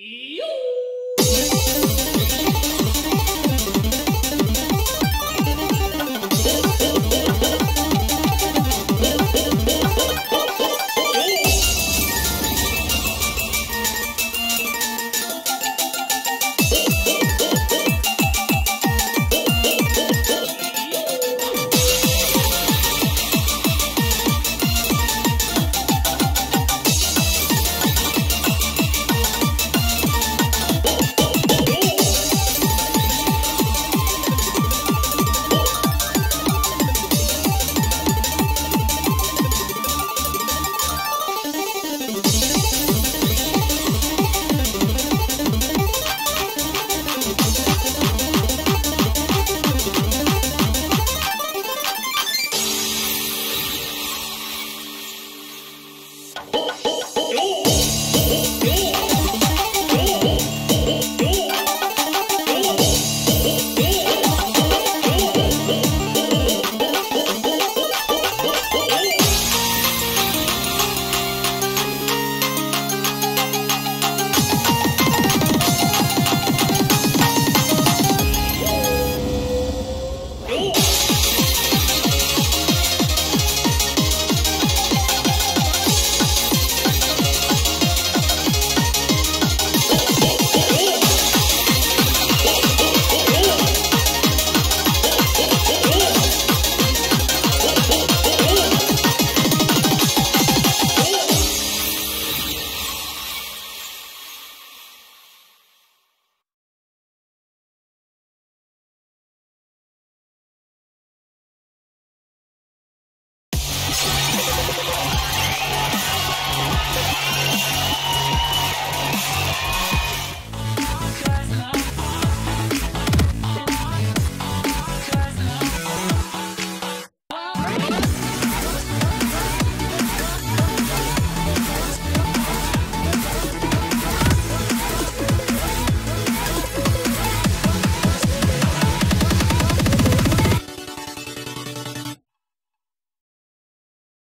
哟